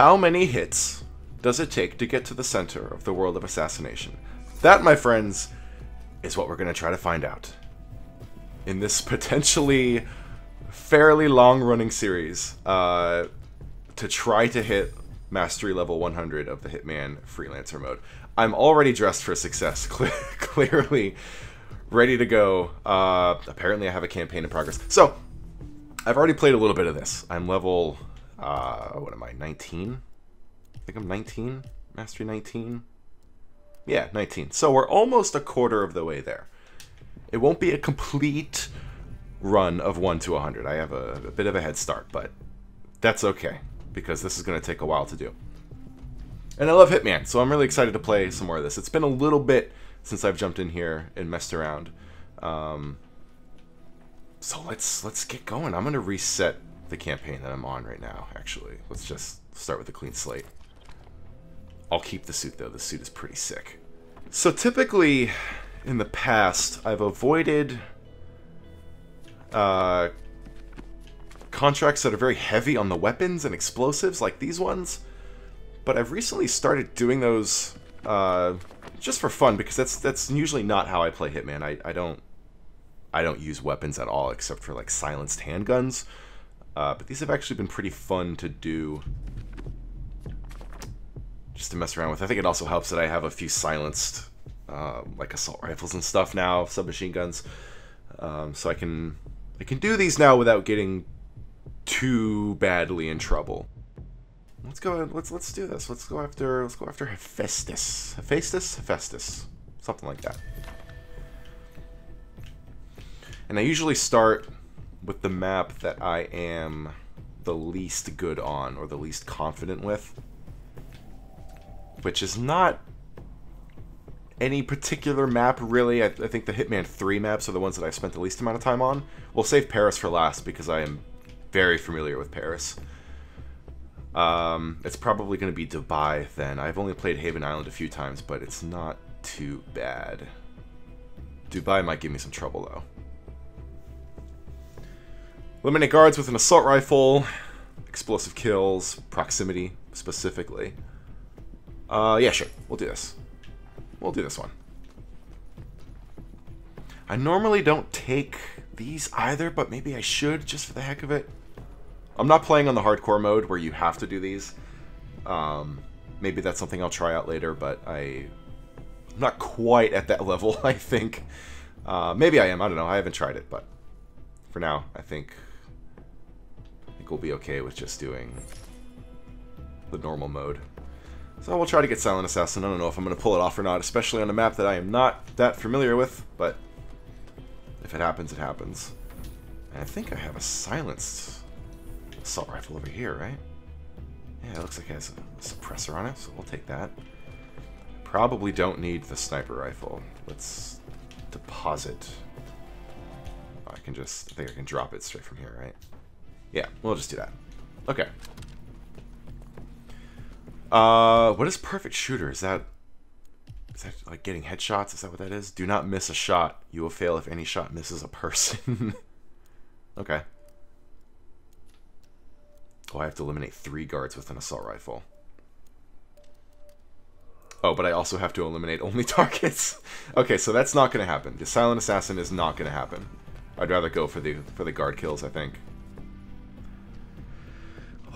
How many hits does it take to get to the center of the world of assassination? That, my friends, is what we're going to try to find out. In this potentially fairly long running series, uh, to try to hit mastery level 100 of the Hitman freelancer mode. I'm already dressed for success, clearly ready to go. Uh, apparently, I have a campaign in progress. So, I've already played a little bit of this. I'm level, uh, what am I, 19? I think I'm 19? Mastery 19? Yeah, 19. So we're almost a quarter of the way there. It won't be a complete run of 1 to 100. I have a, a bit of a head start, but that's okay, because this is going to take a while to do. And I love Hitman, so I'm really excited to play some more of this. It's been a little bit since I've jumped in here and messed around. Um, so let's let's get going. I'm gonna reset the campaign that I'm on right now. Actually, let's just start with a clean slate. I'll keep the suit though. The suit is pretty sick. So typically, in the past, I've avoided uh, contracts that are very heavy on the weapons and explosives, like these ones. But I've recently started doing those uh, just for fun because that's that's usually not how I play Hitman. I, I don't I don't use weapons at all except for like silenced handguns. Uh, but these have actually been pretty fun to do just to mess around with. I think it also helps that I have a few silenced uh, like assault rifles and stuff now, submachine guns. Um, so I can I can do these now without getting too badly in trouble. Let's go. Let's let's do this. Let's go after. Let's go after Hephaestus. Hephaestus. Hephaestus. Something like that. And I usually start with the map that I am the least good on or the least confident with, which is not any particular map really. I, I think the Hitman 3 maps are the ones that I've spent the least amount of time on. We'll save Paris for last because I am very familiar with Paris. Um, it's probably going to be Dubai then. I've only played Haven Island a few times, but it's not too bad. Dubai might give me some trouble though. Eliminate guards with an assault rifle, explosive kills, proximity specifically. Uh, yeah, sure. We'll do this. We'll do this one. I normally don't take these either, but maybe I should just for the heck of it. I'm not playing on the hardcore mode where you have to do these. Um, maybe that's something I'll try out later, but I, I'm not quite at that level, I think. Uh, maybe I am, I don't know, I haven't tried it, but for now, I think, I think we'll be okay with just doing the normal mode. So we'll try to get Silent Assassin. I don't know if I'm going to pull it off or not, especially on a map that I am not that familiar with, but if it happens, it happens. And I think I have a silenced assault rifle over here, right? Yeah, it looks like it has a suppressor on it, so we'll take that. Probably don't need the sniper rifle. Let's deposit. I can just, I think I can drop it straight from here, right? Yeah, we'll just do that. Okay. Uh, what is perfect shooter? Is that, is that like getting headshots? Is that what that is? Do not miss a shot. You will fail if any shot misses a person. okay. Oh, I have to eliminate three guards with an assault rifle. Oh, but I also have to eliminate only targets. okay, so that's not going to happen. The silent assassin is not going to happen. I'd rather go for the for the guard kills, I think.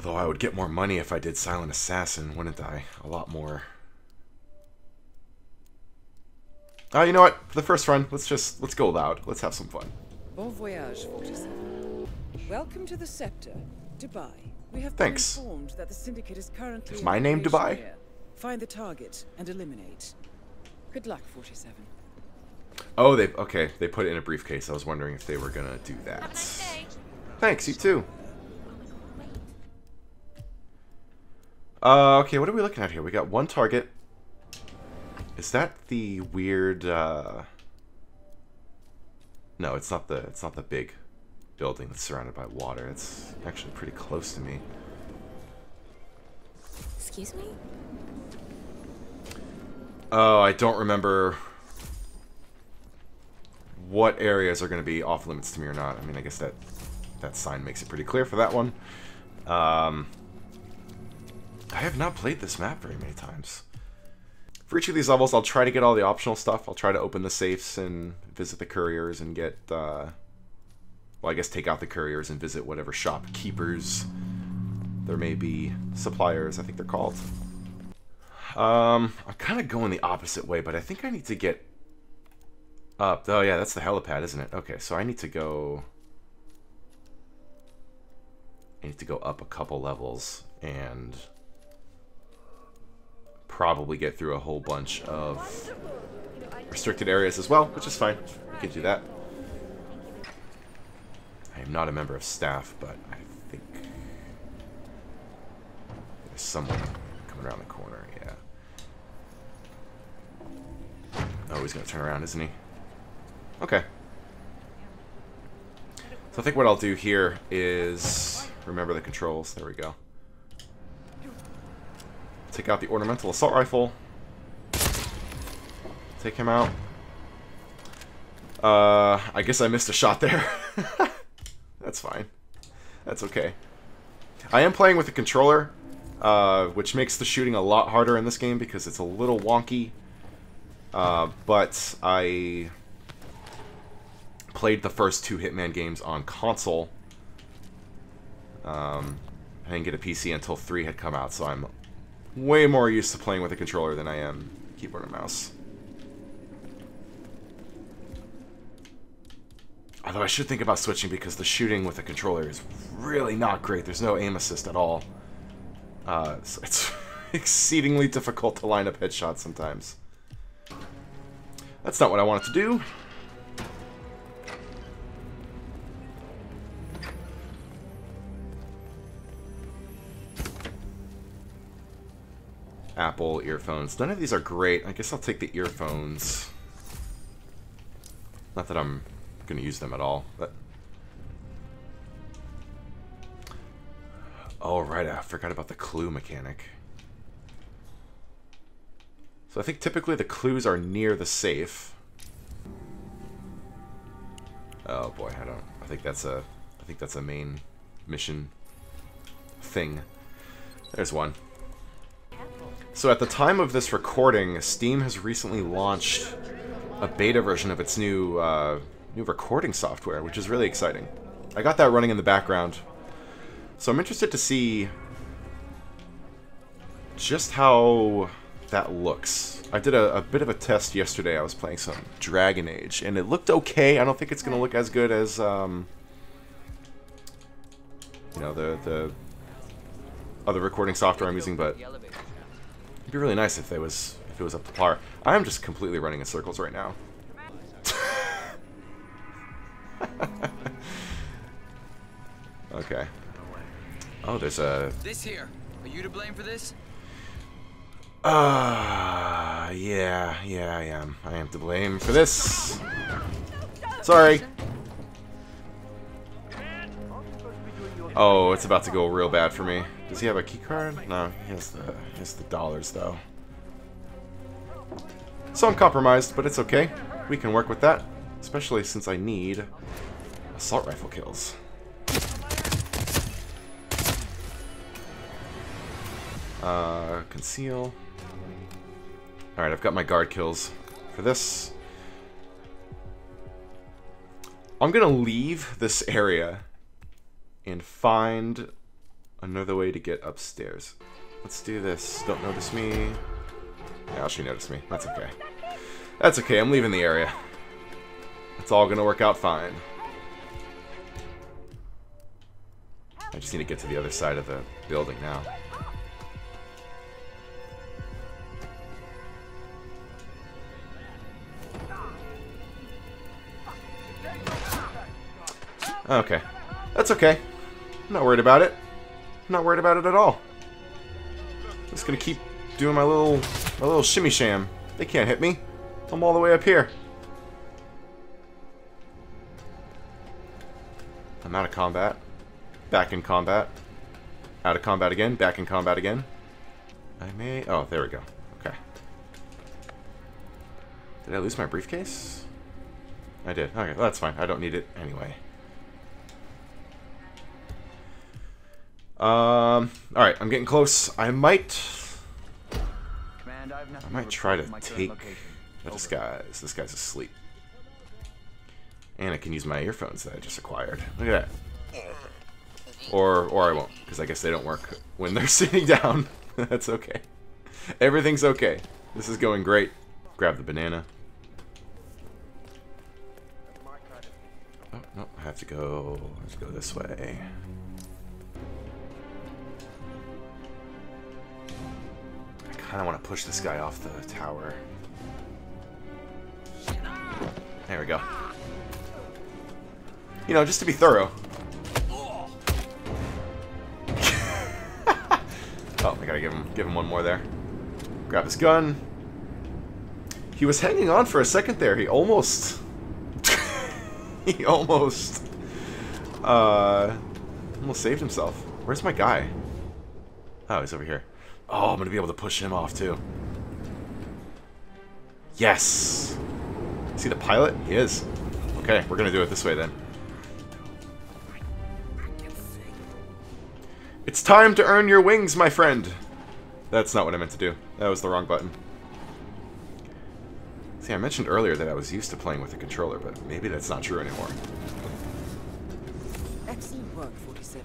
Although I would get more money if I did silent assassin, wouldn't I? A lot more. Oh, you know what? For the first run, let's just let's go loud. Let's have some fun. Bon voyage, 47. Welcome to the Scepter, Dubai. We have Thanks. been informed that the syndicate is currently Is my name Dubai? here. Find the target and eliminate. Good luck, 47. Oh, they okay. They put it in a briefcase. I was wondering if they were gonna do that. Thanks, you too. Uh, okay, what are we looking at here? We got one target. Is that the weird? uh... No, it's not the. It's not the big building that's surrounded by water. It's actually pretty close to me. Excuse me? Oh, I don't remember what areas are going to be off limits to me or not. I mean, I guess that that sign makes it pretty clear for that one. Um, I have not played this map very many times. For each of these levels, I'll try to get all the optional stuff. I'll try to open the safes and visit the couriers and get, uh, well, I guess take out the couriers and visit whatever shopkeepers there may be. Suppliers, I think they're called. Um, I'm kind of going the opposite way, but I think I need to get up. Oh, yeah, that's the helipad, isn't it? Okay, so I need to go... I need to go up a couple levels and probably get through a whole bunch of restricted areas as well, which is fine. We can do that. I am not a member of staff, but I think there's someone coming around the corner, yeah. Oh, he's going to turn around, isn't he? Okay. So I think what I'll do here is remember the controls. There we go. Take out the ornamental assault rifle. Take him out. Uh, I guess I missed a shot there. That's fine. That's okay. I am playing with a controller, uh, which makes the shooting a lot harder in this game because it's a little wonky. Uh, but I played the first two Hitman games on console. Um, I didn't get a PC until 3 had come out, so I'm way more used to playing with a controller than I am keyboard and mouse. Although I should think about switching because the shooting with a controller is really not great. There's no aim assist at all. Uh, so it's exceedingly difficult to line up headshots sometimes. That's not what I wanted to do. Apple earphones. None of these are great. I guess I'll take the earphones. Not that I'm going to use them at all, but... Oh, right, I forgot about the clue mechanic. So I think typically the clues are near the safe. Oh boy, I don't... I think that's a... I think that's a main mission thing. There's one. So at the time of this recording, Steam has recently launched a beta version of its new uh, new recording software, which is really exciting. I got that running in the background, so I'm interested to see just how that looks. I did a, a bit of a test yesterday. I was playing some Dragon Age, and it looked okay. I don't think it's going to look as good as um, you know the the other recording software I'm using, but be really nice if it was if it was up to par. I am just completely running in circles right now. okay. Oh, there's a. This here. Are you to blame for this? Ah, uh, yeah, yeah, I am. I am to blame for this. Sorry. Oh, it's about to go real bad for me. Does he have a key card? No, he has the he has the dollars though. So I'm compromised, but it's okay. We can work with that, especially since I need assault rifle kills. Uh, conceal. Alright, I've got my guard kills for this. I'm gonna leave this area and find another way to get upstairs. Let's do this. Don't notice me. Yeah, she noticed me. That's okay. That's okay, I'm leaving the area. It's all gonna work out fine. I just need to get to the other side of the building now. Okay. That's okay. I'm not worried about it. Not worried about it at all. Just gonna keep doing my little my little shimmy sham. They can't hit me. I'm all the way up here. I'm out of combat. Back in combat. Out of combat again. Back in combat again. I may... Oh, there we go. Okay. Did I lose my briefcase? I did. Okay, that's fine. I don't need it anyway. Um, alright, I'm getting close. I might... Command, I I might try to report from my current take... this guy's, this guy's asleep. And I can use my earphones that I just acquired. Look at that. Or, or I won't, because I guess they don't work when they're sitting down. That's okay. Everything's okay. This is going great. Grab the banana. Oh, no, I have to go, I have to go this way. Kind of want to push this guy off the tower. There we go. You know, just to be thorough. oh, I gotta give him give him one more there. Grab his gun. He was hanging on for a second there. He almost he almost uh almost saved himself. Where's my guy? Oh, he's over here. Oh, I'm gonna be able to push him off too. Yes! See the pilot? He is. Okay, we're gonna do it this way then. It's time to earn your wings, my friend! That's not what I meant to do. That was the wrong button. See, I mentioned earlier that I was used to playing with a controller, but maybe that's not true anymore. Excellent work, 47.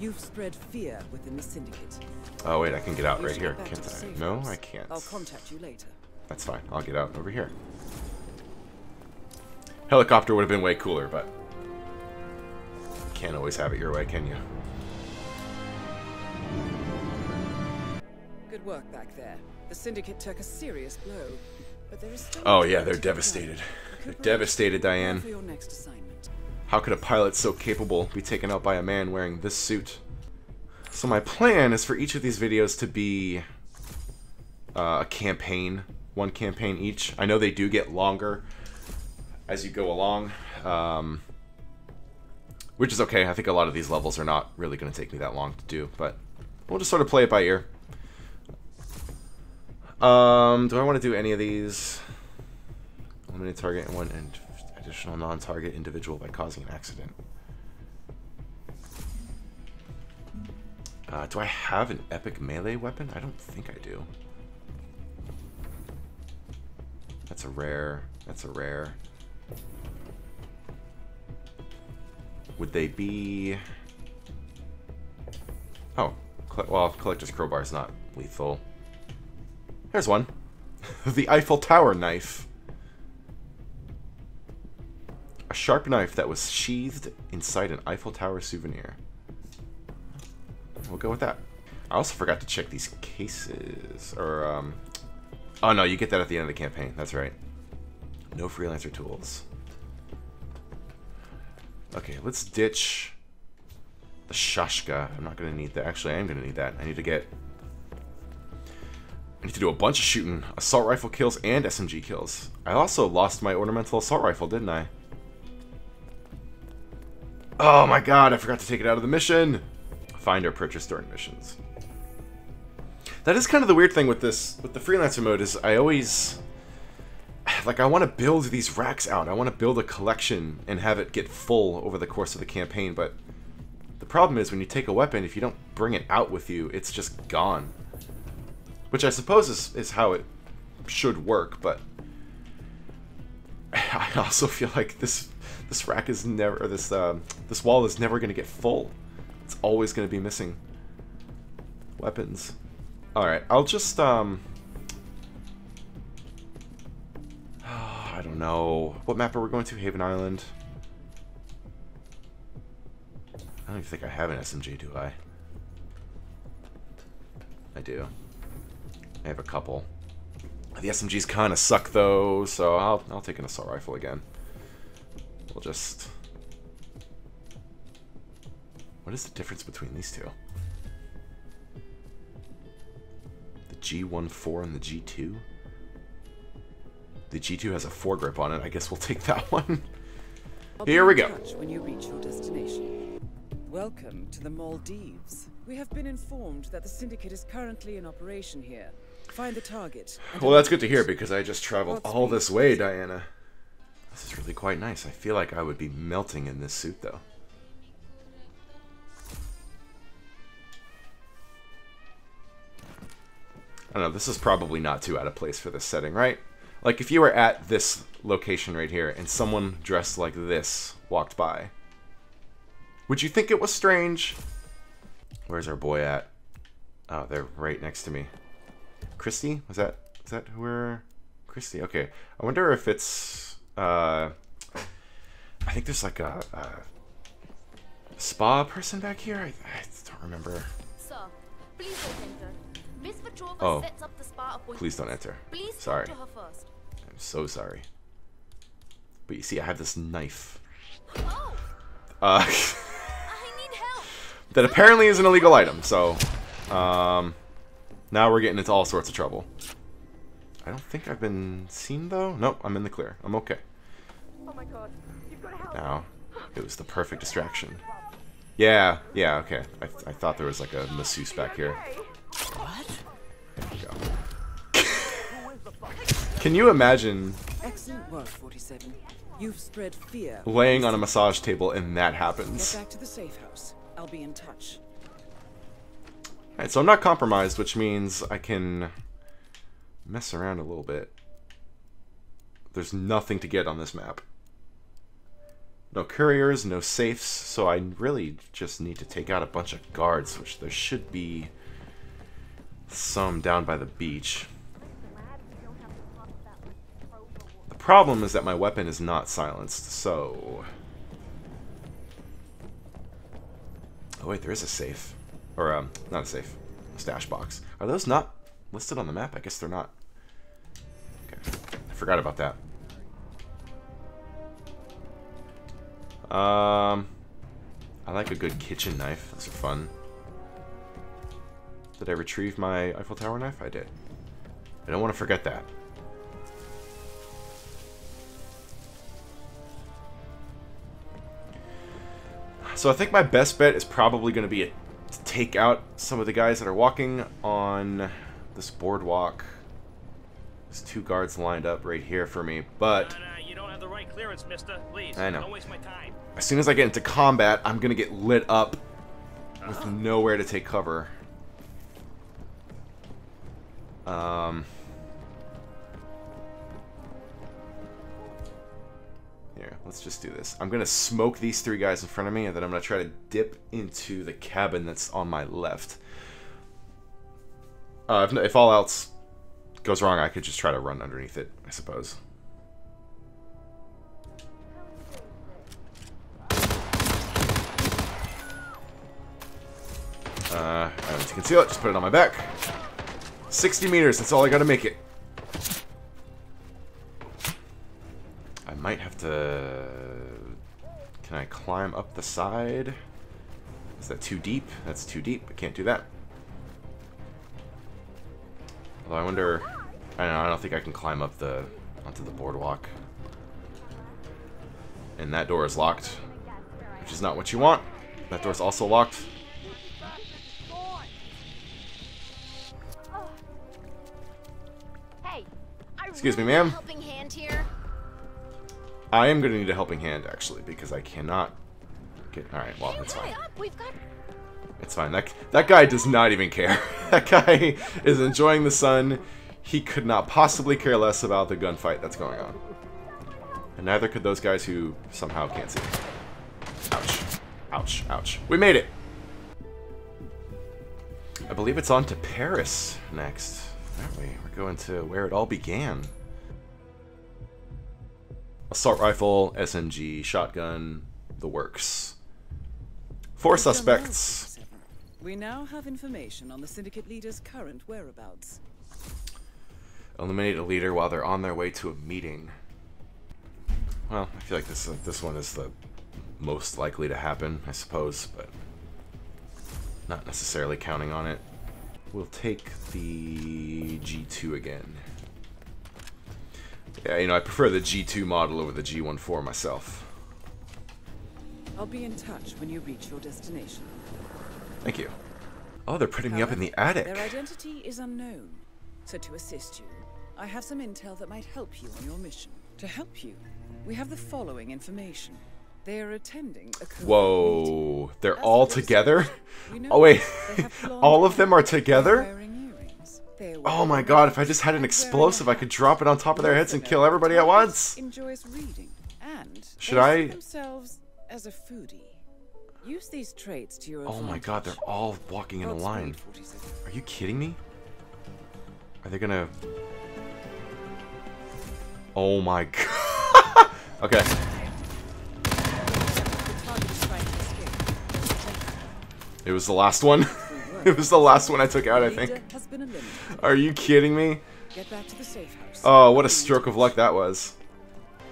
You've spread fear within the Syndicate. Oh wait, I can get out You right here, can't I? No. I can't. I'll contact you later. That's fine. I'll get out over here. Helicopter would have been way cooler, but can't always have it your way, can you? Good work back there. The Syndicate took a serious blow, but there is still Oh yeah, they're to be done. devastated. They're devastated, Diane. How could a pilot so capable be taken out by a man wearing this suit? So my plan is for each of these videos to be uh, a campaign, one campaign each. I know they do get longer as you go along, um, which is okay. I think a lot of these levels are not really going to take me that long to do, but we'll just sort of play it by ear. Um, do I want to do any of these? Eliminate target and one and additional non-target individual by causing an accident. Uh, do I have an epic melee weapon? I don't think I do. That's a rare. That's a rare. Would they be... Oh, well, Collector's Crowbar is not lethal. Here's one. the Eiffel Tower knife. A sharp knife that was sheathed inside an Eiffel Tower souvenir. We'll go with that. I also forgot to check these cases. Or, um... Oh, no, you get that at the end of the campaign. That's right. No freelancer tools. Okay, let's ditch the Shashka. I'm not going to need that. Actually, I am going to need that. I need to get... I need to do a bunch of shooting. Assault rifle kills and SMG kills. I also lost my ornamental assault rifle, didn't I? Oh my god, I forgot to take it out of the mission! Find or purchase during missions. That is kind of the weird thing with this, with the freelancer mode, is I always... Like, I want to build these racks out. I want to build a collection and have it get full over the course of the campaign, but... The problem is, when you take a weapon, if you don't bring it out with you, it's just gone. Which I suppose is, is how it should work, but... I also feel like this this rack is never, this um, this wall is never going to get full. It's always going to be missing weapons. All right, I'll just um. I don't know what map are we going to? Haven Island. I don't even think I have an SMG, do I? I do. I have a couple. The SMGs kind of suck though, so I'll I'll take an assault rifle again. We'll just. What is the difference between these two? The G14 and the G2? The G2 has a foregrip on it. I guess we'll take that one. Here we go. When you reach your destination. Welcome to the Maldives. We have been informed that the Syndicate is currently in operation here. Find the target. Well, that's good to hear because I just traveled all this way, Diana. This is really quite nice. I feel like I would be melting in this suit, though. I don't know, this is probably not too out of place for this setting, right? Like, if you were at this location right here, and someone dressed like this walked by, would you think it was strange? Where's our boy at? Oh, they're right next to me. Christy? Was that, is that who we're... Christy, okay. I wonder if it's uh I think there's like a, a spa person back here. I, I don't remember. Sir, please don't enter. Miss Petrova Oh. sets up the spa appointment. Please don't enter. Please Sorry. to her first. I'm so sorry. But you see, I have this knife. Oh, Uh, I need help. that apparently is an illegal item, so... Um, now we're getting into all sorts of trouble. I don't think I've been seen, though. Nope, I'm in the clear. I'm okay. Oh my god, you've got to help. Now, it was the perfect distraction. Yeah, yeah, okay. I, I thought there was like a masseuse back here. What? There we go. Can you imagine Excellent work, 47. You've spread fear. laying on a massage table and that Get happens? back to the safe house. I'll be in touch. Alright, so I'm not compromised, which means I can mess around a little bit. There's nothing to get on this map. No couriers, no safes, so I really just need to take out a bunch of guards, which there should be some down by the beach. The problem is that my weapon is not silenced, so... Oh wait, there is a safe. Or, um, not a safe. A stash box. Are those not listed on the map? I guess they're not. I forgot about that. Um, I like a good kitchen knife. Are fun. Did I retrieve my Eiffel Tower knife? I did. I don't want to forget that. So I think my best bet is probably going to be to take out some of the guys that are walking on this boardwalk. There's two guards lined up right here for me, but Nah, nah, you don't have the right clearance, mister. Please, I know. don't waste my time. as soon as I get into combat, I'm going to get lit up with nowhere to take cover. Um... Here, let's just do this. I'm gonna smoke these three guys in front of me, and then I'm gonna try to dip into the cabin that's on my left. Uh, if, if all else goes wrong, I could just try to run underneath it, I suppose. Uh, I need to conceal it, just put it on my back. 60 meters, that's all I gotta make it. I might have to... Can I climb up the side? Is that too deep? That's too deep. I can't do that. Although I wonder... I don't know, I don't think I can climb up the... onto the boardwalk. And that door is locked. Which is not what you want. That door's also locked. Excuse me, really need a ma'am? Helping hand here. I am gonna need a helping hand, actually, because I cannot get... Alright, well, it's fine. We've got. It's fine. That, that guy does not even care. that guy is enjoying the sun. He could not possibly care less about the gunfight that's going on. And neither could those guys who somehow can't see. Ouch. Ouch. Ouch. We made it! I believe it's on to Paris next. Aren't we? We're going to where it all began. Assault rifle, SMG, shotgun, the works. Four suspects. 47. We now have information on the syndicate leader's current whereabouts. Eliminate a leader while they're on their way to a meeting. Well, I feel like this uh, this one is the most likely to happen, I suppose, but not necessarily counting on it. We'll take the G2 again. Yeah, you know, I prefer the G2 model over the G14 myself. I'll be in touch when you reach your destination. Thank you. Oh, they're putting me up in the attic. Their identity is unknown, so to assist you, I have some intel that might help you on your mission. To help you, we have the following information. They are attending meeting. Whoa, they're As all together? Oh wait, they have blonde all of them are together? Wearing earrings. They are Oh my god, if I just had an explosive, I could drop it on top of their heads and kill everybody at once. Enjoys reading and Should I- Use these traits to your Oh my god, they're all walking in a line. Are you kidding me? Are they gonna... Oh my god. okay. The target is trying to escape. It was the last one. it was the last one I took out, I think. has been eliminated. Are you kidding me? Get back to the safe house. Oh, what a stroke of luck that was.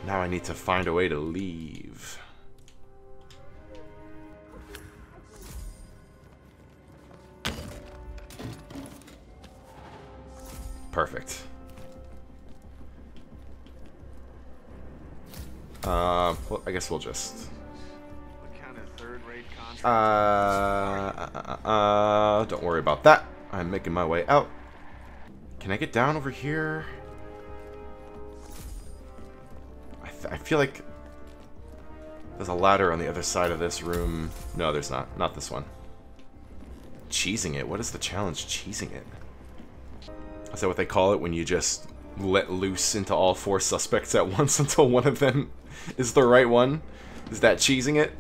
Now I need to find a way to leave. Perfect. Uh, well, I guess we'll just... What kind of third-rate contract? Uh, uh, uh, don't worry about that. I'm making my way out. Can I get down over here? I, th I feel like there's a ladder on the other side of this room. No, there's not. Not this one. Cheesing it. What is the challenge? Cheesing it. Is that what they call it when you just let loose into all four suspects at once until one of them is the right one? Is that cheesing it?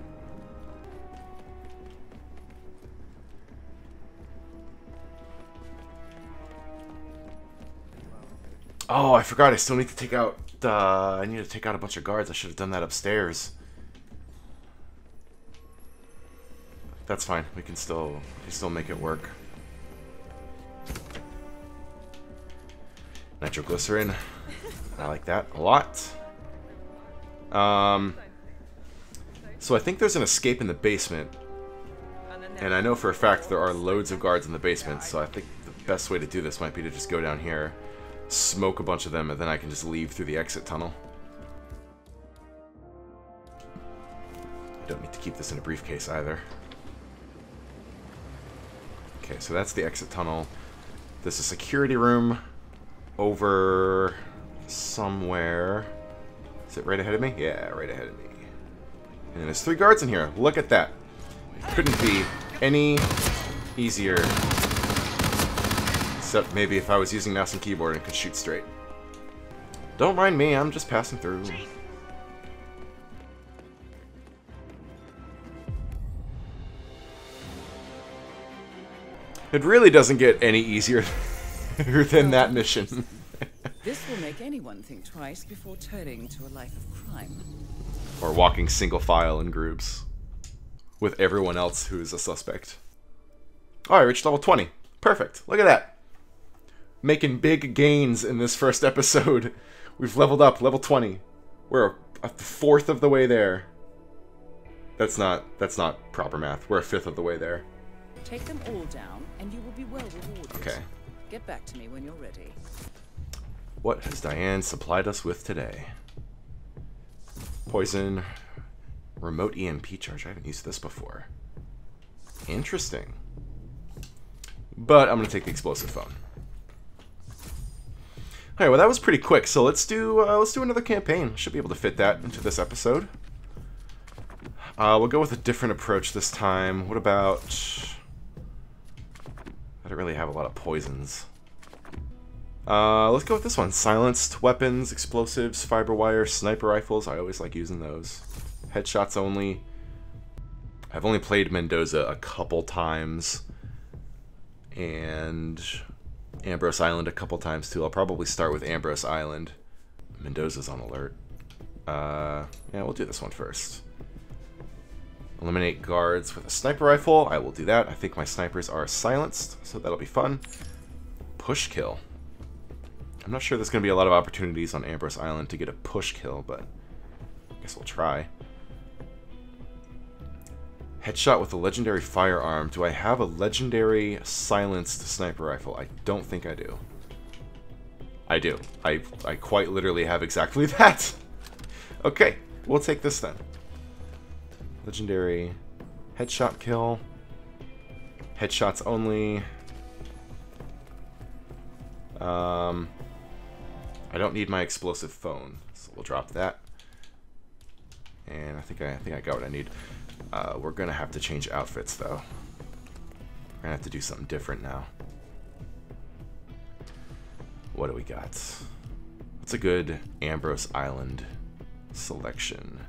Oh, I forgot. I still need to take out. Uh, I need to take out a bunch of guards. I should have done that upstairs. That's fine. We can still, we can still make it work. Nitroglycerin. I like that a lot. Um. So I think there's an escape in the basement. And I know for a fact there are loads of guards in the basement, so I think the best way to do this might be to just go down here, smoke a bunch of them, and then I can just leave through the exit tunnel. I don't need to keep this in a briefcase either. Okay, so that's the exit tunnel. There's a security room over somewhere. Is it right ahead of me? Yeah, right ahead of me. And there's three guards in here. Look at that. Couldn't be any easier. Except maybe if I was using mouse and keyboard and could shoot straight. Don't mind me, I'm just passing through. It really doesn't get any easier than that mission. This will make anyone think twice before turning to a life of crime. or walking single file in groups with everyone else who's a suspect. I reached level 20. Perfect. Look at that. Making big gains in this first episode. We've leveled up, level 20. We're a fourth of the way there. That's not that's not proper math. We're a fifth of the way there. Take them all down, and you will be well rewarded. Okay. Get back to me when you're ready. What has Diane supplied us with today? Poison. Remote EMP charge. I haven't used this before. Interesting. But I'm going to take the explosive phone. Alright, well that was pretty quick, so let's do uh, let's do another campaign. Should be able to fit that into this episode. Uh, we'll go with a different approach this time. What about... I don't really have a lot of poisons. Uh, let's go with this one. Silenced weapons, explosives, fiber wire, sniper rifles. I always like using those. Headshots only. I've only played Mendoza a couple times. And Ambrose Island a couple times too. I'll probably start with Ambrose Island. Mendoza's on alert. Uh, yeah, we'll do this one first. Eliminate guards with a sniper rifle. I will do that. I think my snipers are silenced, so that'll be fun. Push kill. I'm not sure there's going to be a lot of opportunities on Ambrose Island to get a push kill, but I guess we'll try. Headshot with a legendary firearm. Do I have a legendary silenced sniper rifle? I don't think I do. I do. I, I quite literally have exactly that. Okay, we'll take this then. Legendary headshot kill. Headshots only. Um, I don't need my explosive phone, so we'll drop that. And I think I, I think I got what I need. Uh, we're gonna have to change outfits though. We're gonna have to do something different now. what do we got? What's a good Ambrose Island selection?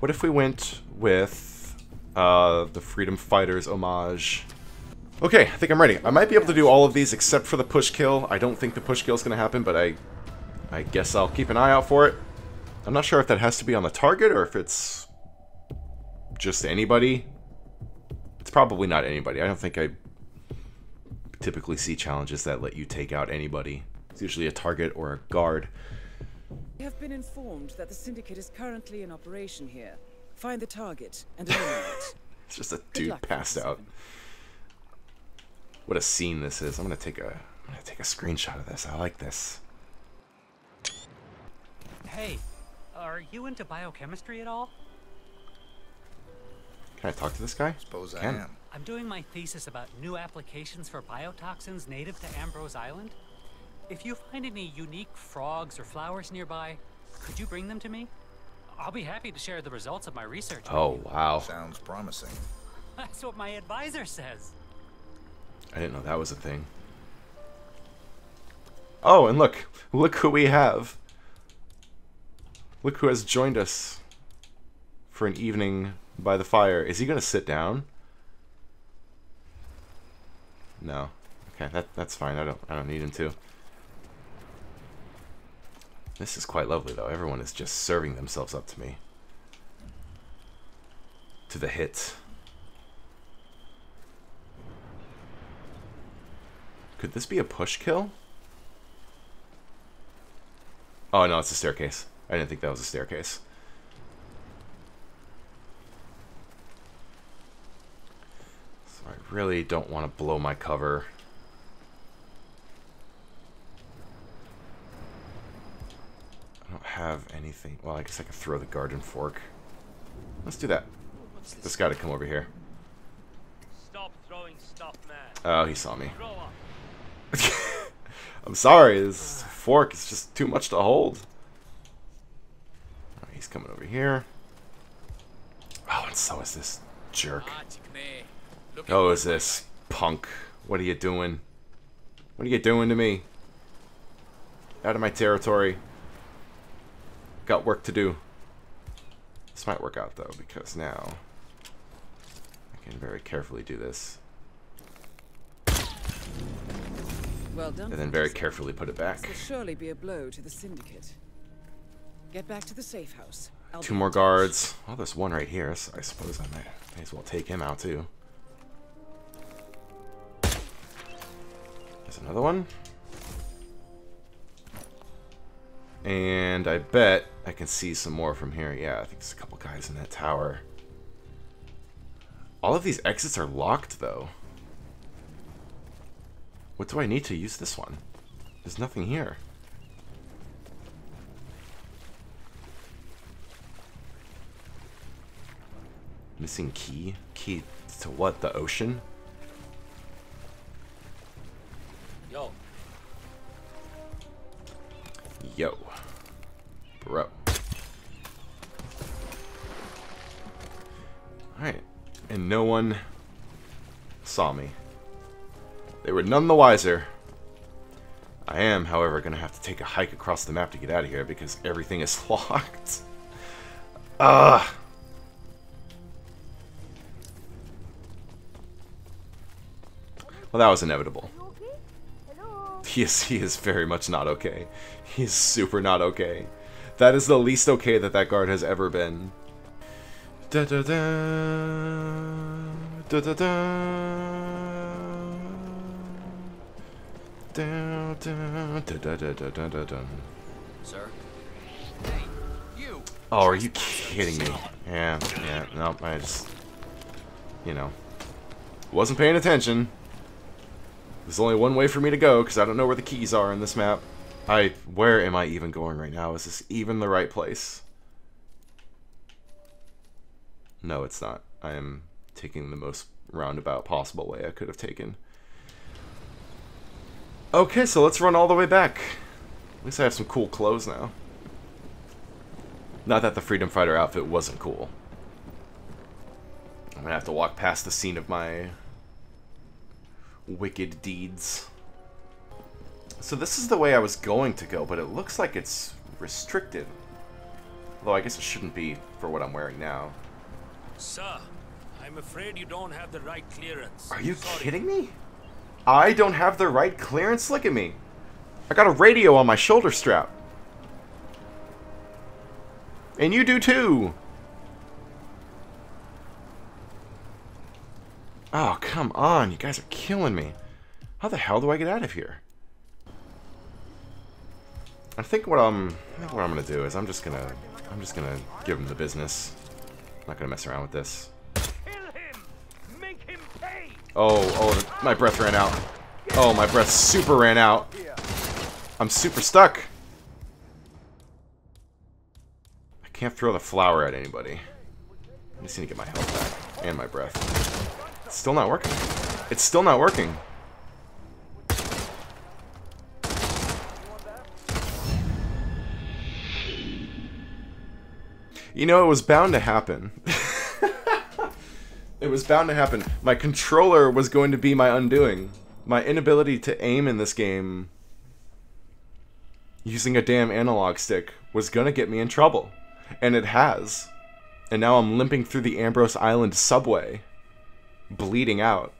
What if we went with uh, the Freedom Fighters homage? Okay, I think I'm ready. I might be able to do all of these except for the push kill. I don't think the push kill is going to happen, but I, I guess I'll keep an eye out for it. I'm not sure if that has to be on the target or if it's just anybody. It's probably not anybody. I don't think I typically see challenges that let you take out anybody. It's usually a target or a guard. We have been informed that the Syndicate is currently in operation here. Find the target and eliminate it. It's just a dude luck, passed out. 57. What a scene this is. I'm gonna take a I'm gonna take a screenshot of this. I like this. Hey, are you into biochemistry at all? Can I talk to this guy? Suppose I am. I'm doing my thesis about new applications for biotoxins native to Ambrose Island. If you find any unique frogs or flowers nearby, could you bring them to me? I'll be happy to share the results of my research. with Oh you. wow. Sounds promising. That's what my advisor says. I didn't know that was a thing. Oh, and look. Look who we have. Look who has joined us for an evening by the fire. Is he gonna sit down? No. Okay, that that's fine. I don't I don't need him to. This is quite lovely though. Everyone is just serving themselves up to me. To the hit. Could this be a push kill? Oh no, it's a staircase. I didn't think that was a staircase. So I really don't want to blow my cover. I don't have anything. Well, I guess I could throw the garden fork. Let's do that. This guy to come over here. Stop throwing stuff, man. Oh, he saw me. I'm sorry, this fork is just too much to hold. Alright, he's coming over here. Oh, and so is this jerk. Oh, is this punk? What are you doing? What are you doing to me? Out of my territory. Got work to do. This might work out though, because now I can very carefully do this. Well done. And then very carefully put it back. This will surely be a blow to the Syndicate. Get back to the safe house. I'll Two more guards. Well, there's one right here, so I suppose I might, may as well take him out too. There's another one. And I bet I can see some more from here. Yeah, I think there's a couple guys in that tower. All of these exits are locked, though. What do I need to use this one? There's nothing here. Missing key? Key to what? The ocean? Yo, Yo. Bro. Alright. And no one saw me. They were none the wiser. I am, however, going to have to take a hike across the map to get out of here because everything is locked. Ah. Well, that was inevitable. He is, he is very much not okay. He is super not okay. That is the least okay that that guard has ever been. Da da da. Da da da. Da da da da da da da da. Sir. Hey, you. Oh, are you kidding me? Yeah, yeah. No, I just, you know, wasn't paying attention. There's only one way for me to go because I don't know where the keys are in this map. I where am I even going right now? Is this even the right place? No, it's not. I am taking the most roundabout possible way I could have taken. Okay, so let's run all the way back. At least I have some cool clothes now. Not that the Freedom Fighter outfit wasn't cool. I'm gonna have to walk past the scene of my wicked deeds. So this is the way I was going to go, but it looks like it's restricted. Although I guess it shouldn't be for what I'm wearing now. Sir, I'm afraid you don't have the right clearance. Are you Sorry. kidding me? I don't have the right clearance? Look at me. I got a radio on my shoulder strap. And you do too. Oh, come on. You guys are killing me. How the hell do I get out of here? I think what I'm I think what I'm gonna do is I'm just gonna I'm just gonna give him the business. I'm not gonna mess around with this. Kill him! Make him pay! Oh, oh, my breath ran out. Oh, my breath super ran out. I'm super stuck. I can't throw the flower at anybody. I just need to get my health back and my breath. It's still not working. It's still not working. You know, it was bound to happen. It was bound to happen. My controller was going to be my undoing. My inability to aim in this game using a damn analog stick was gonna get me in trouble. And it has. And now I'm limping through the Ambrose Island subway, bleeding out.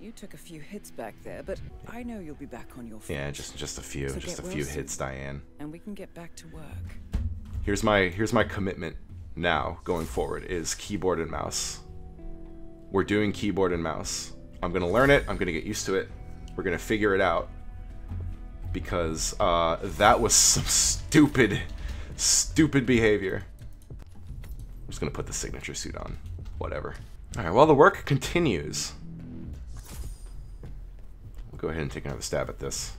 You took a few hits back there, but I know you'll be back on your feet. Yeah, just just a few, So just a well few soon. hits, Diane. And we can get back to work. Here's my here's my commitment now going forward is keyboard and mouse. We're doing keyboard and mouse. I'm gonna learn it. I'm gonna get used to it. We're gonna figure it out because uh, that was some stupid, stupid behavior. I'm just gonna put the signature suit on. Whatever. All right. Well, the work continues, we'll go ahead and take another stab at this.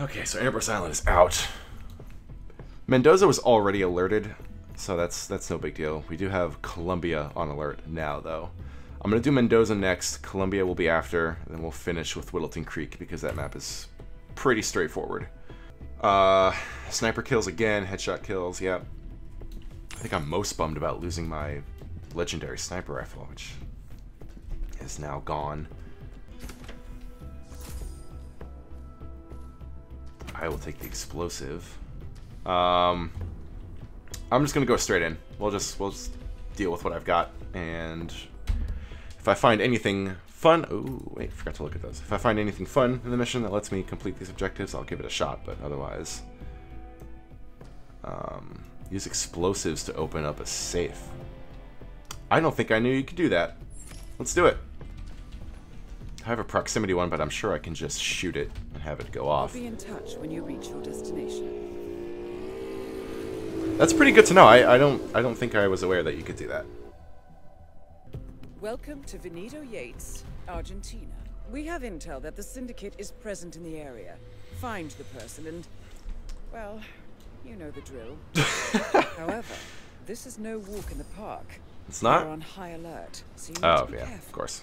Okay, so Ambrose Island is out. Mendoza was already alerted, so that's that's no big deal. We do have Colombia on alert now, though. I'm gonna do Mendoza next. Colombia will be after, and then we'll finish with Whittleton Creek because that map is pretty straightforward. Uh, sniper kills again, headshot kills. Yep. I think I'm most bummed about losing my legendary sniper rifle, which is now gone. I will take the explosive. Um, I'm just gonna go straight in. We'll just we'll just deal with what I've got, and if I find anything fun, oh wait, forgot to look at those. If I find anything fun in the mission that lets me complete these objectives, I'll give it a shot. But otherwise, um, use explosives to open up a safe. I don't think I knew you could do that. Let's do it. I have a proximity one, but I'm sure I can just shoot it and have it go off. Be in touch when you reach your destination. That's pretty good to know. I, I don't I don't think I was aware that you could do that. Welcome to Viñedo Yates, Argentina. We have intel that the Syndicate is present in the area. Find the person and, well, you know the drill. However, this is no walk in the park. It's We're not? on high alert, so Oh yeah, careful. of course.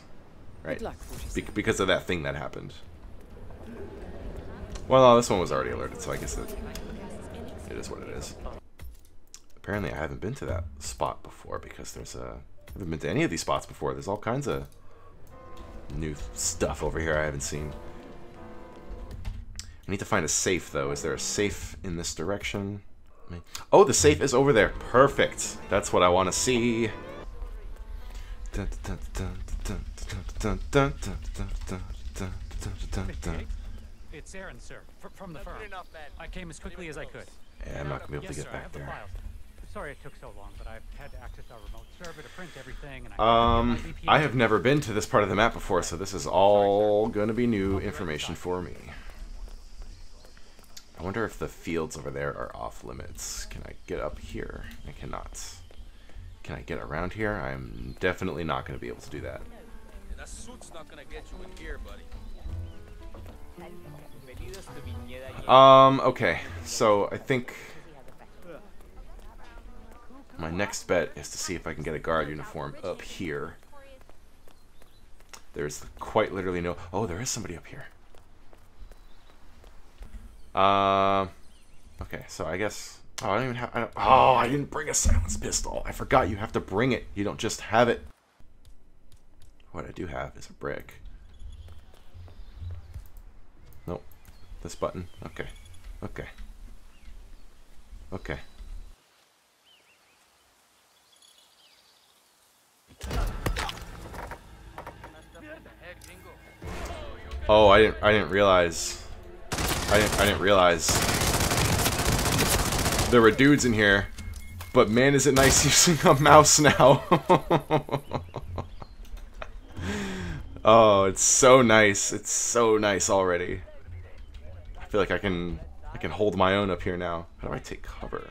Right. luck, Be- because of that thing that happened. Well, no, this one was already alerted, so I guess it, it is what it is. Apparently I haven't been to that spot before because there's a... I haven't been to any of these spots before. There's all kinds of new stuff over here I haven't seen. I need to find a safe, though. Is there a safe in this direction? Oh, the safe is over there. Perfect. That's what I want to see. It's Aaron, sir, from the firm. I came as quickly as I could. Yeah, I'm not going to be able to get back there files. Sorry it took so long, but I've had to access our remote server to print everything, and I Um, I have never been to this part of the map before, so this is all gonna be new information for me. I wonder if the fields over there are off limits. Can I get up here? I cannot. Can I get around here? I'm definitely not gonna be able to do that. That suit's not gonna get you in here, buddy. Um, okay. So I think my next bet is to see if I can get a guard uniform up here. There's quite literally no. Oh, there is somebody up here. Um. okay, so I guess. Oh, I don't even have. I oh, I didn't bring a silenced pistol. I forgot you have to bring it. You don't just have it. What I do have is a brick. Nope. This button. Okay. Okay. Okay. Oh, I didn't I didn't realize I didn't I didn't realize there were dudes in here. But man is it nice using a mouse now. oh, it's so nice. It's so nice already. I feel like I can I can hold my own up here now. How do I take cover?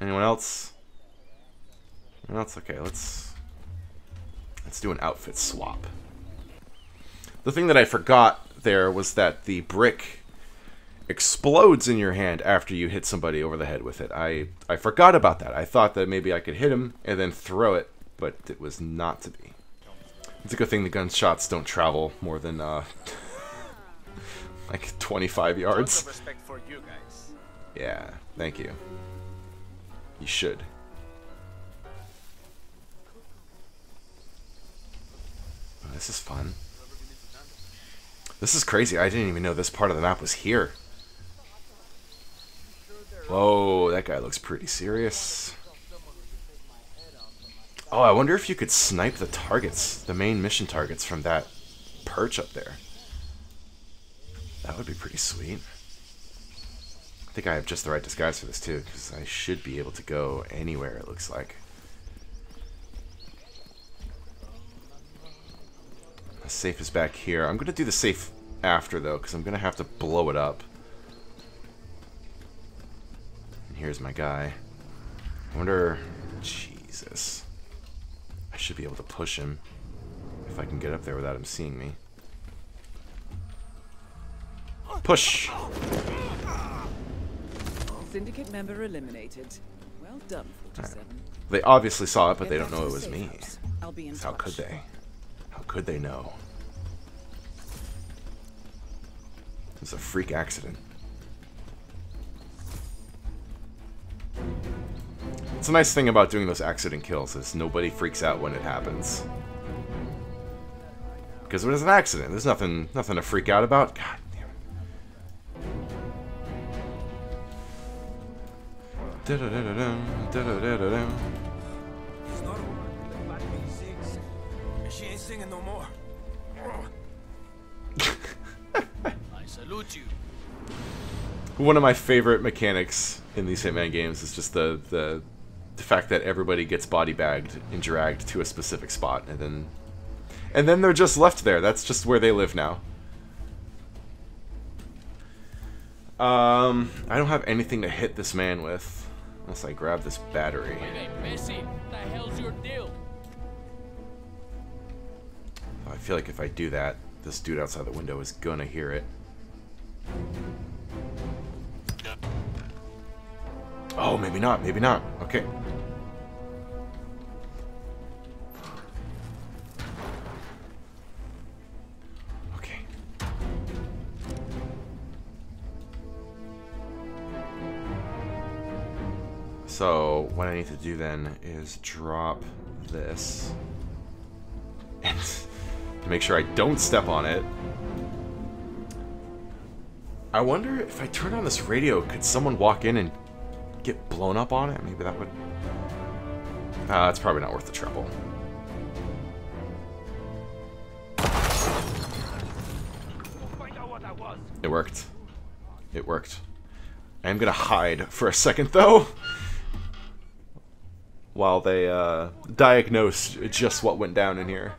Anyone else? Else? Okay, let's let's do an outfit swap. The thing that I forgot there was that the brick explodes in your hand after you hit somebody over the head with it. I, I forgot about that. I thought that maybe I could hit him and then throw it, but it was not to be. It's a good thing the gunshots don't travel more than uh, like 25 yards. respect for you guys. Yeah, thank you. You should. This is fun. This is crazy. I didn't even know this part of the map was here. Whoa, that guy looks pretty serious. Oh, I wonder if you could snipe the targets, the main mission targets from that perch up there. That would be pretty sweet. I think I have just the right disguise for this too, because I should be able to go anywhere, it looks like. Safe is back here. I'm going to do the safe after, though, because I'm going to have to blow it up. And here's my guy. I wonder... Jesus. I should be able to push him if I can get up there without him seeing me. Push! Syndicate member eliminated. Well done, 47. They obviously saw it, but they don't know it was me. house. I'll be in How could they? How could they know? It was a freak accident. It's a nice thing about doing those accident kills is nobody freaks out when it happens. Because it was an accident. There's nothing nothing to freak out about. God damn it. Da-da-da-da-dum, da-da-da-da-dum. It's singing no more. I salute you. one of my favorite mechanics in these Hitman games is just the, the the fact that everybody gets body bagged and dragged to a specific spot and then and then they're just left there. That's just where they live now. Um, I don't have anything to hit this man with unless I grab this battery. Hey, Missy, what the hell's your deal? I feel like if I do that, this dude outside the window is gonna hear it. Oh, maybe not, maybe not. Okay. Okay. So, what I need to do then is drop this and to make sure I don't step on it. I wonder if I turn on this radio, could someone walk in and get blown up on it? Maybe that would... Uh, it's probably not worth the trouble. It worked. It worked. I am gonna hide for a second, though. While they, uh, diagnose just what went down in here.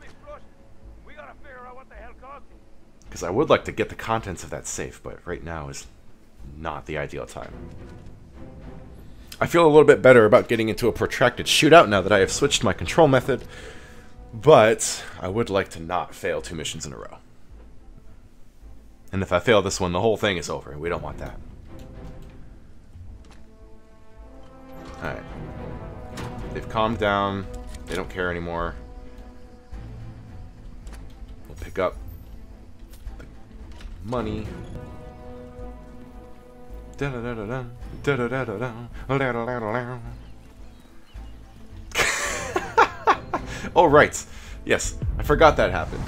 Because I would like to get the contents of that safe, but right now is not the ideal time. I feel a little bit better about getting into a protracted shootout now that I have switched my control method, but I would like to not fail two missions in a row. And if I fail this one, the whole thing is over. We don't want that. Alright. They've calmed down. They don't care anymore. We'll pick up money. Oh, right. Yes, I forgot that happened.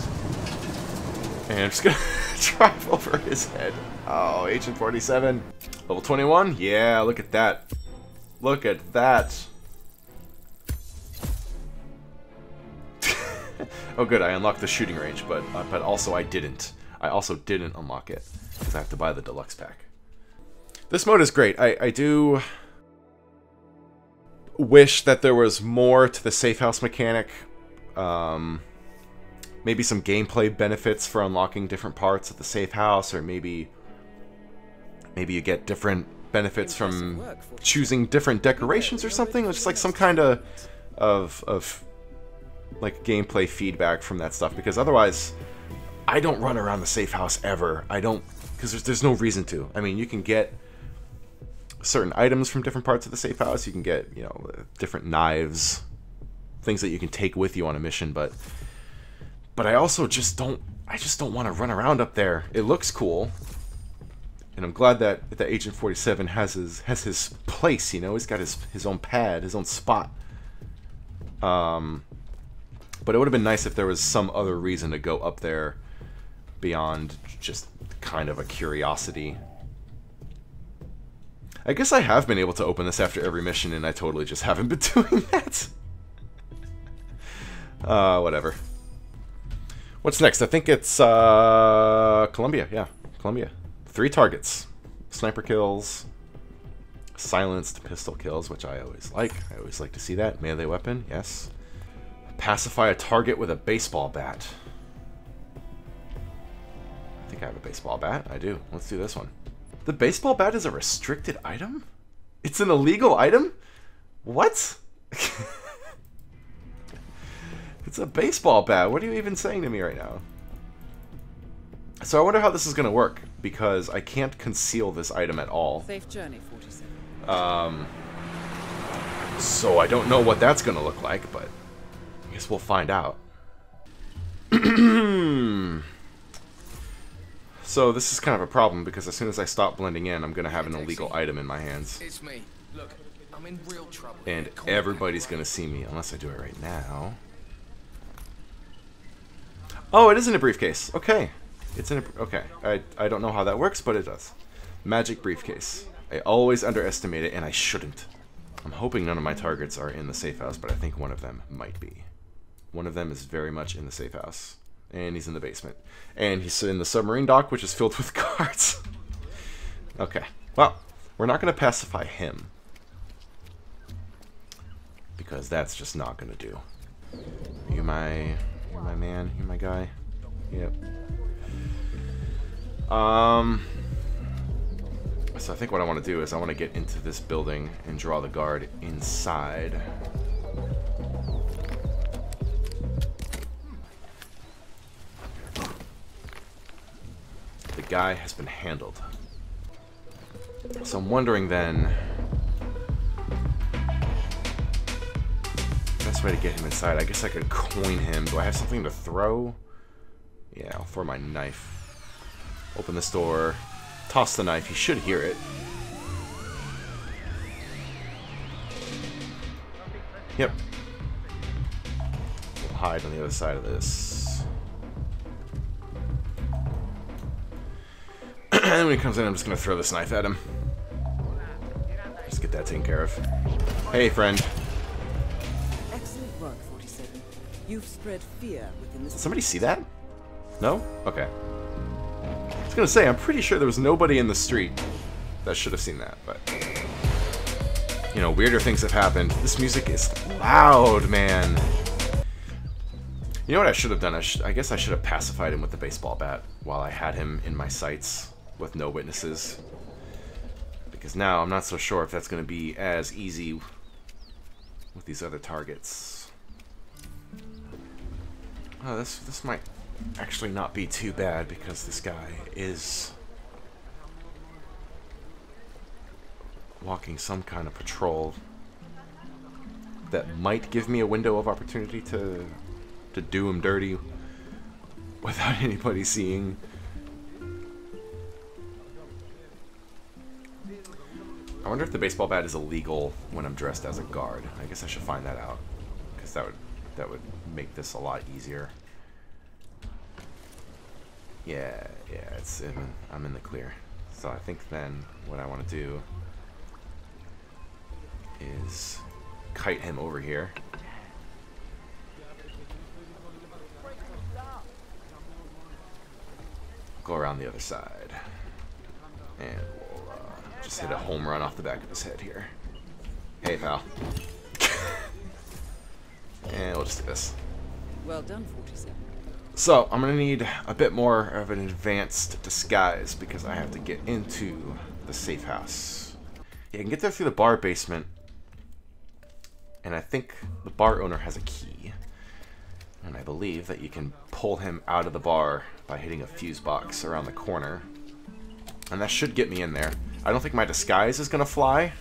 And I'm just gonna drive over his head. Oh, Agent 47. Level 21? Yeah, look at that. Look at that. oh good, I unlocked the shooting range, but uh, but also I didn't. I also didn't unlock it, because I have to buy the deluxe pack. This mode is great. I, I do wish that there was more to the safe house mechanic. Um, maybe some gameplay benefits for unlocking different parts of the safe house, or maybe maybe you get different benefits from choosing different decorations or something. It's just like some kind of of of like gameplay feedback from that stuff, because otherwise, I don't run around the safe house ever. I don't because there's there's no reason to. I mean, you can get certain items from different parts of the safe house. You can get, you know, different knives, things that you can take with you on a mission, but but I also just don't I just don't want to run around up there. It looks cool. And I'm glad that, that Agent 47 has his has his place, you know, he's got his his own pad, his own spot. Um but it would have been nice if there was some other reason to go up there beyond just kind of a curiosity. I guess I have been able to open this after every mission, and I totally just haven't been doing that. uh, whatever. What's next? I think it's, uh, Colombia. Yeah, Colombia. Three targets. Sniper kills. Silenced pistol kills, which I always like. I always like to see that. Melee weapon, yes. Pacify a target with a baseball bat. I think I have a baseball bat. I do. Let's do this one. The baseball bat is a restricted item? It's an illegal item? What? it's a baseball bat. What are you even saying to me right now? So I wonder how this is going to work, because I can't conceal this item at all. Safe journey, 47. Um, so I don't know what that's going to look like, but I guess we'll find out. so this is kind of a problem, because as soon as I stop blending in, I'm going to have an illegal item in my hands. It's me. Look, I'm in real trouble. And everybody's going to see me, unless I do it right now. Oh, it is in a briefcase. Okay. It's in a... Okay. I, I don't know how that works, but it does. Magic briefcase. I always underestimate it, and I shouldn't. I'm hoping none of my targets are in the safe house, but I think one of them might be. One of them is very much in the safe house. And he's in the basement. And he's in the submarine dock, which is filled with guards. okay. Well, we're not going to pacify him. Because that's just not going to do. You my... You my man? You my guy? Yep. Um... So I think what I want to do is I want to get into this building and draw the guard inside. Guy has been handled. So I'm wondering then... Best way to get him inside. I guess I could coin him. Do I have something to throw? Yeah, I'll throw my knife. Open this door. Toss the knife. He should hear it. Yep. We'll hide on the other side of this. And when he comes in, I'm just going to throw this knife at him. Just get that taken care of. Hey, friend. Excellent work, 47. You've spread fear within Did somebody see that? No? Okay. I was gonna say, I'm pretty sure there was nobody in the street that should have seen that, but... You know, weirder things have happened. This music is loud, man! You know what I should have done? I, sh I guess I should have pacified him with the baseball bat while I had him in my sights with no witnesses. Because now I'm not so sure if that's going to be as easy with these other targets. Oh, this this might actually not be too bad because this guy is walking some kind of patrol that might give me a window of opportunity to to do him dirty without anybody seeing. I wonder if the baseball bat is illegal when I'm dressed as a guard. I guess I should find that out because that would that would make this a lot easier. Yeah, yeah, it's in, I'm in the clear. So I think then what I want to do is kite him over here. Go around the other side. And just hit a home run off the back of his head here. Hey, pal. and we'll just do this. Well done, 47. So, I'm going to need a bit more of an advanced disguise because I have to get into the safe house. Yeah, I can get there through the bar basement. And I think the bar owner has a key. And I believe that you can pull him out of the bar by hitting a fuse box around the corner. And that should get me in there. I don't think my disguise is going to fly.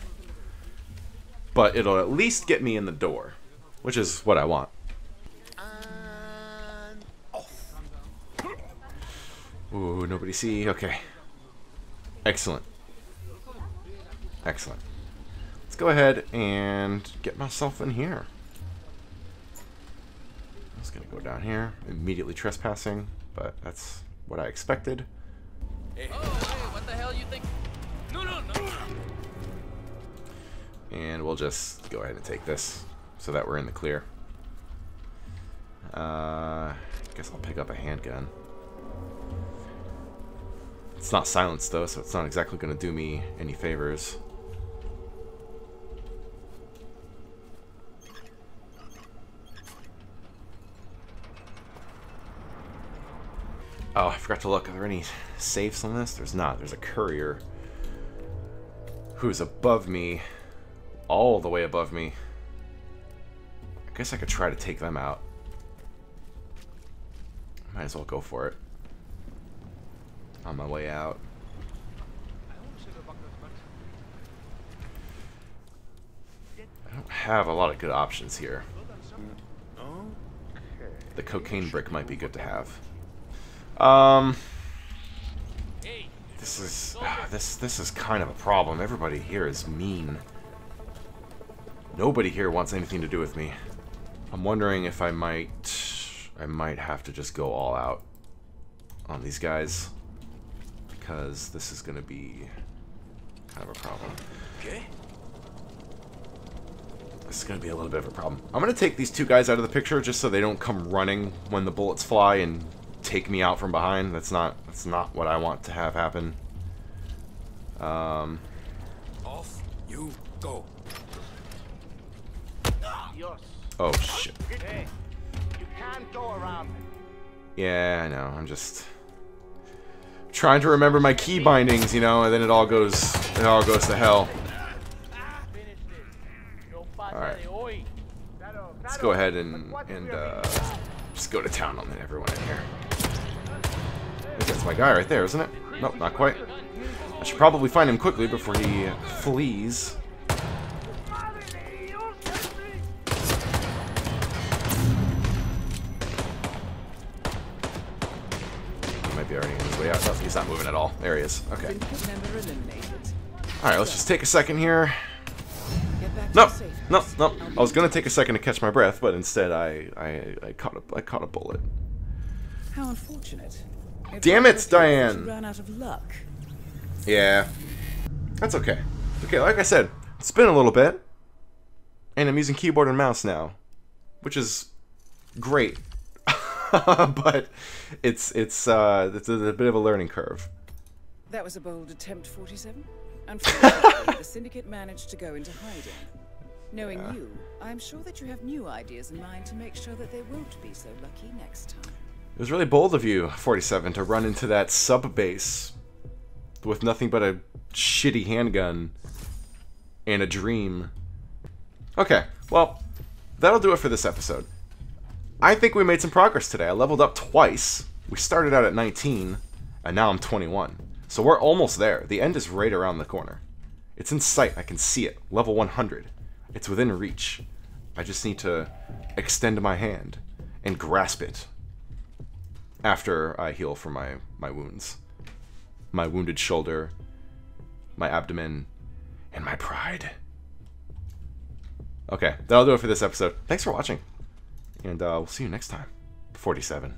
But it'll at least get me in the door. Which is what I want. Ooh, nobody see? Okay. Excellent. Excellent. Let's go ahead and get myself in here. I'm just gonna go down here, immediately trespassing, but that's what I expected. Oh, hey, what the hell you think? And we'll just go ahead and take this so that we're in the clear. Uh, guess I'll pick up a handgun. It's not silenced though, so it's not exactly going to do me any favors. Oh, I forgot to look. Are there any safes on this? There's not. There's a courier who's above me, all the way above me. I guess I could try to take them out. Might as well go for it. On my way out. I don't have a lot of good options here. The cocaine brick might be good to have. Um, this is ah, this this is kind of a problem. Everybody here is mean. Nobody here wants anything to do with me. I'm wondering if I might I might have to just go all out on these guys because this is going to be kind of a problem. Okay. This is going to be a little bit of a problem. I'm going to take these two guys out of the picture just so they don't come running when the bullets fly and take me out from behind. That's not that's not what I want to have happen. Um, Off you go. Oh shit. Hey, you can't go around. Yeah, I know. I'm just trying to remember my key bindings, you know, and then it all goes it all goes to hell. Finish this. No pasa Alright. de hoy. Claro, Let's go ahead and and uh, just go to town on everyone in here. I that's my guy right there, isn't it? Nope, not quite. I should probably find him quickly before he flees. Madre de Dios, help me. He might be already on his way out. No, he's not moving at all. There he is. Okay. Syndicate member eliminated. Alright, let's just take a second here. Get back to No, no, no. I'll was gonna take a second to catch my breath, but instead I I, I caught a I caught a bullet. How unfortunate. Damn it, appears that you Diane. Ran out of luck. Yeah, that's okay. Okay, like I said, it's been a little bit, and I'm using keyboard and mouse now, which is great. but it's it's uh it's a, a bit of a learning curve. That was a bold attempt, 47. Unfortunately, the Syndicate managed to go into hiding. Knowing you, I'm sure that you have new ideas in mind to make sure that they won't be so lucky next time. It was really bold of you, 47, to run into that sub base with nothing but a shitty handgun and a dream. Okay, well, that'll do it for this episode. I think we made some progress today. I leveled up twice. We started out at 19, and now I'm 21. So we're almost there. The end is right around the corner. It's in sight. I can see it. Level 100. It's within reach. I just need to extend my hand and grasp it after I heal from my, my wounds. My wounded shoulder, my abdomen, and my pride. Okay, that'll do it for this episode. Thanks for watching. And uh, we'll see you next time. 47.